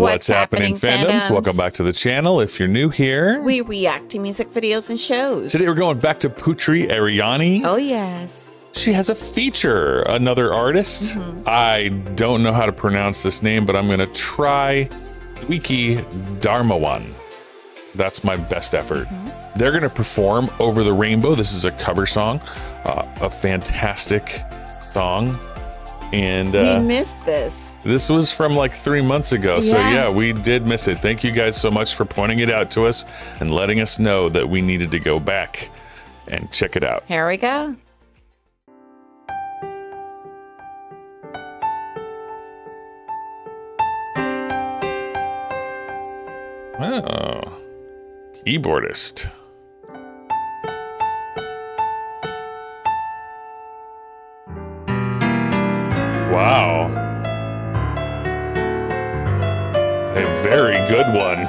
What's, happening, fandoms? fandoms? Welcome back to the channel. If you're new here, We react to music videos and shows. today we're going back to Putri Ariani. Oh, yes. She has a feature, another artist. Mm-hmm. I don't know how to pronounce this name, but I'm going to try Twiki Dharmawan. That's my best effort. Mm-hmm. They're going to perform Over the Rainbow. This is a cover song, uh, a fantastic song. And we uh, missed this. This was from like three months ago. So, Yeah. yeah, we did miss it. Thank you guys so much for pointing it out to us and letting us know that we needed to go back and check it out. Here we go. Oh, keyboardist. Good one.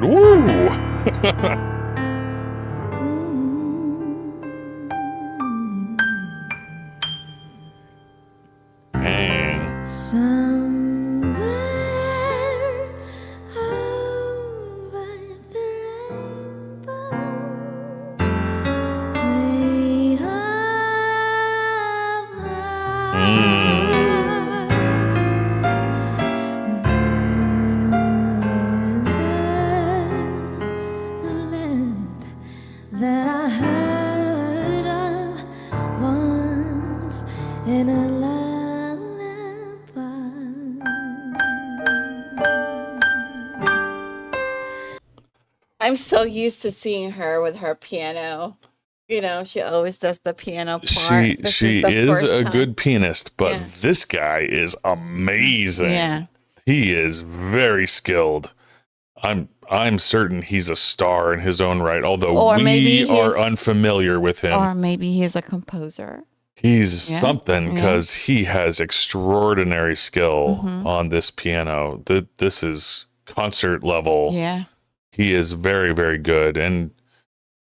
Woo! I'm so used to seeing her with her piano. You know, she always does the piano part. She This she the is, a time. good pianist, but Yeah. this guy is amazing. Yeah. He is very skilled. I'm I'm certain he's a star in his own right, although Or we he- are unfamiliar with him. Or maybe he's a composer. he's Yeah, something yeah. because he has extraordinary skill Mhm. on this piano. Th- this is concert level. Yeah. He is very, very good. And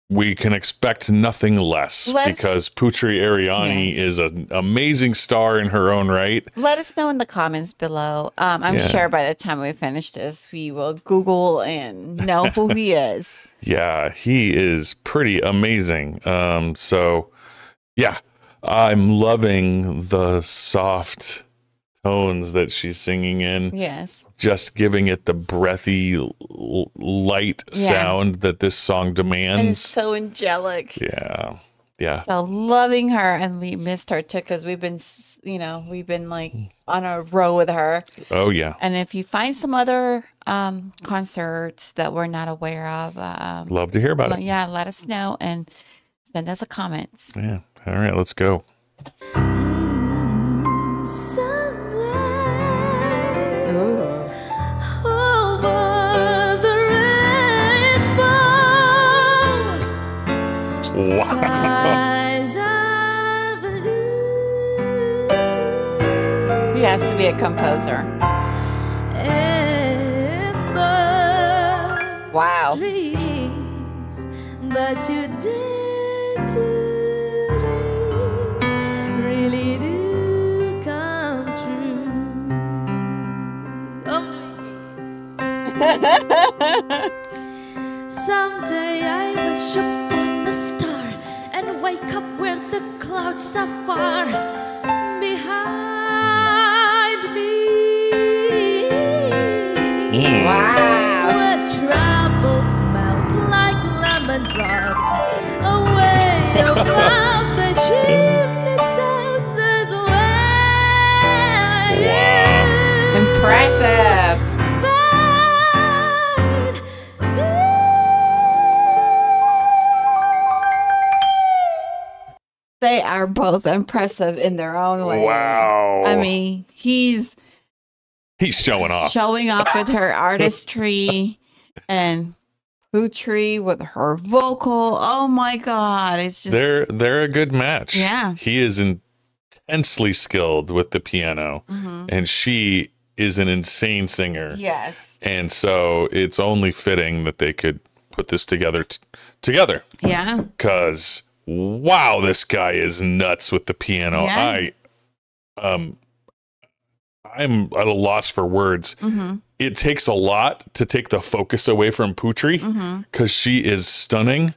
we can expect nothing less Let's- because Putri Ariani Yes. is an amazing star in her own right. Let us know in the comments below. Um, I'm Yeah. sure by the time we finish this, we will Google and know who he is. Yeah, he is pretty amazing. Um, so yeah, I'm loving the soft tones that she's singing in, Yes. just giving it the breathy, light Yeah. sound that this song demands. And demands. so angelic. Yeah, yeah, So loving her, and we missed her too because we've been, you know, we've been like on a row with her. oh yeah. And if you find some other um, concerts that we're not aware of, um, Love to hear about le- it. yeah, let us know and send us a comment. Yeah. All right, let's go. Somewhere Wow. He has to be a composer. The Wow. dreams that you dare to dream really do come true. Oh. Someday I wish upon a star and wake up where the clouds are far behind me. Mm. Wow. Where troubles melt like lemon drops away above the chimney tops. There's where you Impressive. Are both impressive in their own way. Wow. I mean, he's he's showing off. showing off with her artistry and Putri with her vocal. Oh my God. It's just. they're they're a good match. Yeah. He is intensely skilled with the piano, Mhm. and she is an insane singer. Yes. And so it's only fitting that they could put this together t- together Yeah. cuz wow, this guy is nuts with the piano. Yeah. I um I'm at a loss for words. Mm-hmm. It takes a lot to take the focus away from Putri Mm-hmm. because she is stunning.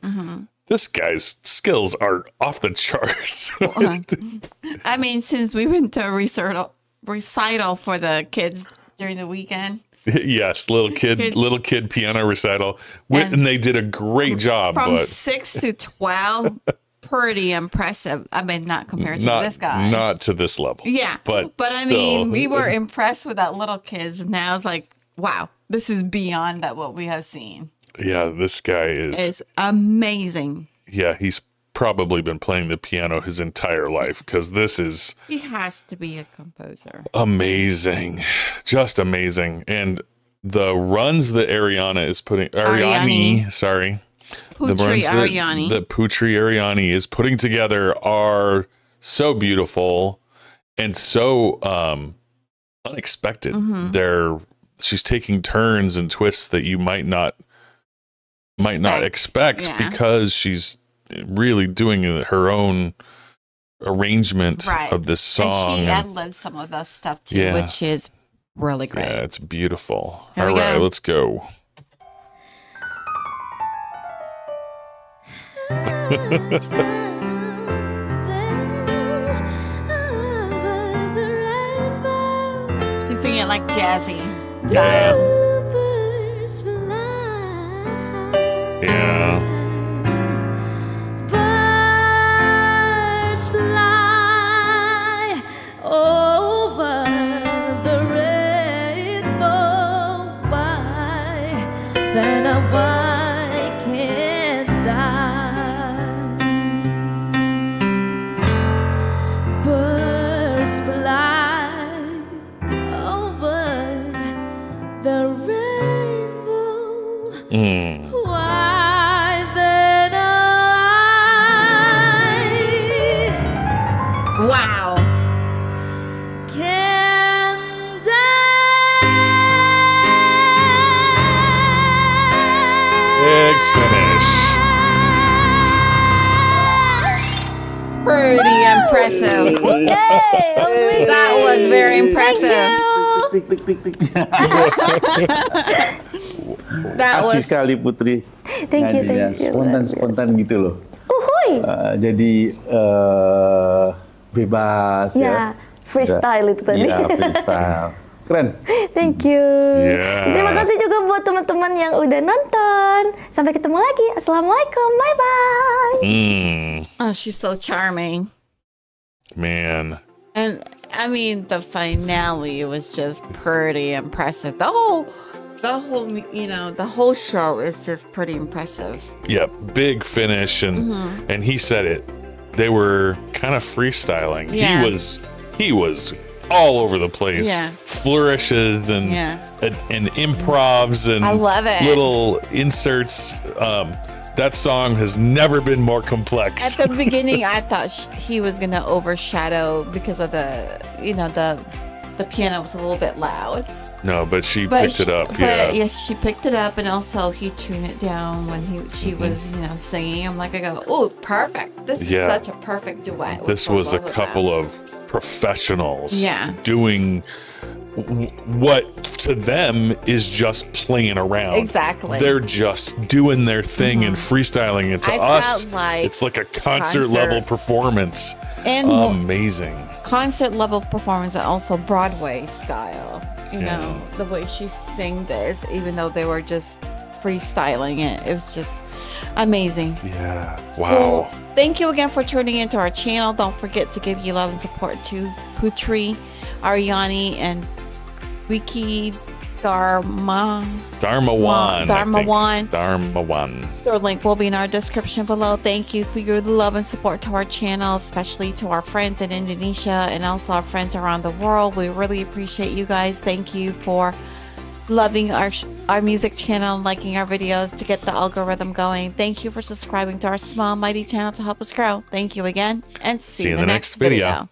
This guy's skills are off the charts. I mean, since we went to a recital, recital for the kids during the weekend, yes, little kid, It's- little kid piano recital, And- and they did a great job. from but six to twelve, pretty impressive. I mean, not compared to not this guy. not to this level. yeah, but but I mean, we were impressed with that little kids, now it's like, wow, this is beyond what we have seen. Yeah, this guy is. It's amazing. yeah, he's probably been playing the piano his entire life because this is He has to be a composer. amazing, just amazing. And the runs that Ariana is putting, Ariani, Ariani. sorry, Putri that, Ariani. that Putri Ariani is putting together are so beautiful and so um, unexpected. Mm-hmm. They're she's taking turns and twists that you might not might not expect Yeah. because she's really doing her own arrangement Right. of this song. and she ad some of the stuff too, Yeah. which is really great. yeah, it's beautiful. Here All right, go. let's go. She's singing it like jazzy. Yeah. Yeah. The rainbow. Mm. Why then I Wow. can't Big finish. Pretty impressive. That was very impressive. Tik tik tik tik. Was sekali Putri. Thank you, thank you. Spontan-spontan gitu loh. Uhuy. Eh, jadi eh, bebas ya. Ya, freestyle itu tadi. Iya, freestyle. Keren. Thank you. Yeah. Terima kasih juga buat teman-teman yang udah nonton. Sampai ketemu lagi. Assalamualaikum. Bye bye. Mm. oh, she's so charming. Man. And I mean the finale was just pretty impressive. The whole the whole you know, the whole show is just pretty impressive. Yep, big finish and Mm-hmm. and he said it. They were kind of freestyling. Yeah. He was he was all over the place. Yeah. Flourishes and Yeah. and, and improvs and I love it. little inserts. Um, that song has never been more complex. At the beginning, I thought sh- he was gonna overshadow because of the you know the the piano was a little bit loud. no, but she But picked it up. Yeah. yeah, she picked it up, and also he tuned it down when he she Mm-hmm. was you know singing. I'm like, I go, oh, perfect. This is Yeah. such a perfect duet. this was a both of couple of professionals Yeah. doing what to them is just playing around. Exactly. They're just doing their thing and freestyling it. To Mm-hmm. I us, like it's like a concert, concert. level performance. and Amazing. concert level performance and also Broadway style. You Yeah. know, the way she sang this, even though they were just freestyling it, it was just amazing. Yeah. Well, Wow. thank you again for tuning into our channel. Don't forget to give you love and support to Putri, Ariani, and Wiki Dharma. Dharma. I Dharma. Wan. Dharma Wan. Their link will be in our description below. Thank you for your love and support to our channel, especially to our friends in Indonesia and also our friends around the world. We really appreciate you guys. Thank you for loving our our music channel and liking our videos to get the algorithm going. Thank you for subscribing to our small mighty channel to help us grow. Thank you again and see, you in the, next video.